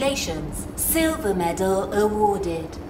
Congratulations, silver medal awarded.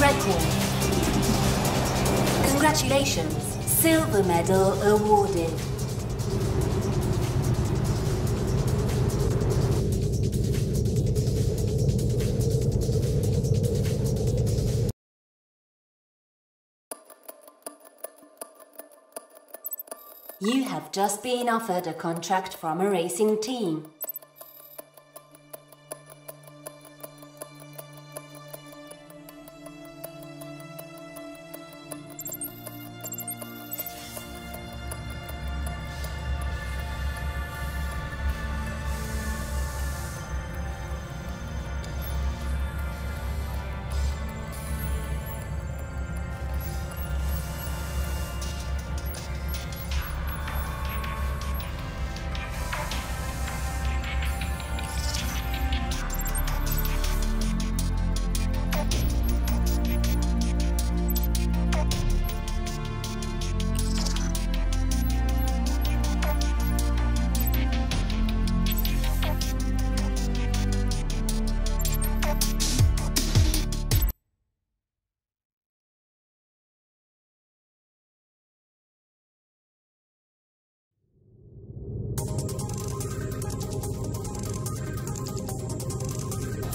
New record. Congratulations. Silver medal awarded. You have just been offered a contract from a racing team.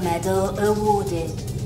Medal awarded.